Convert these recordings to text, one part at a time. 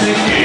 Music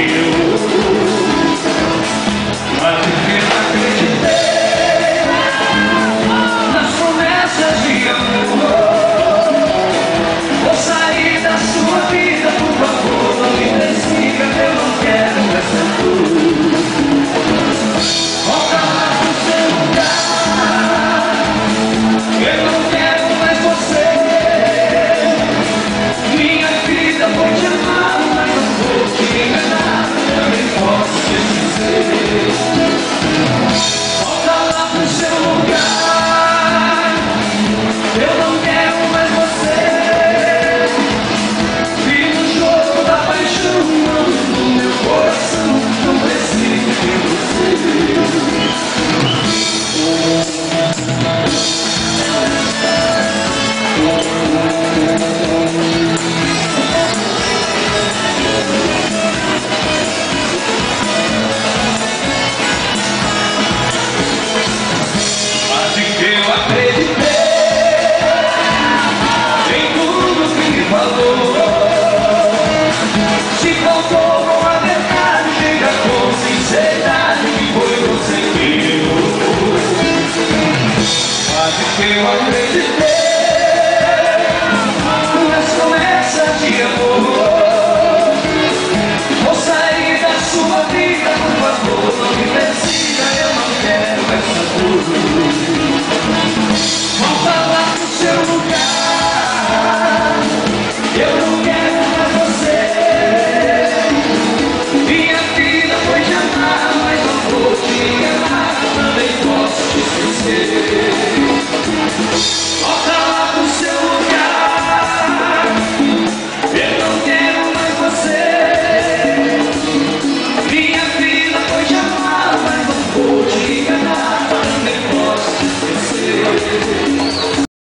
ser um